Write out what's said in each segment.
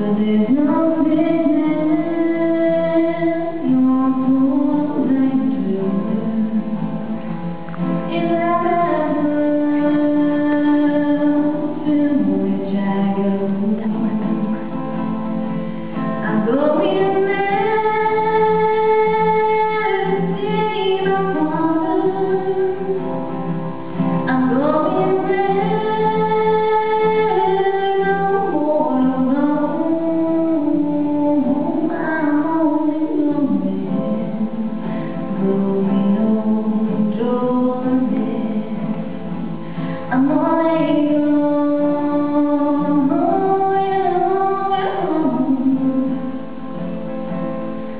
But there's no business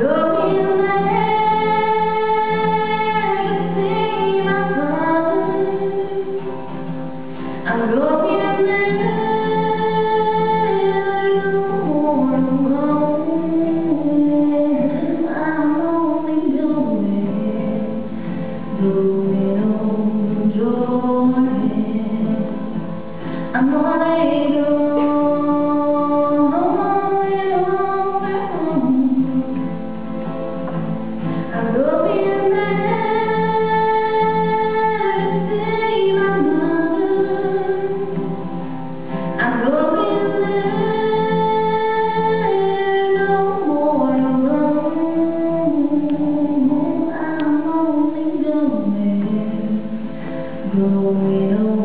I'm no will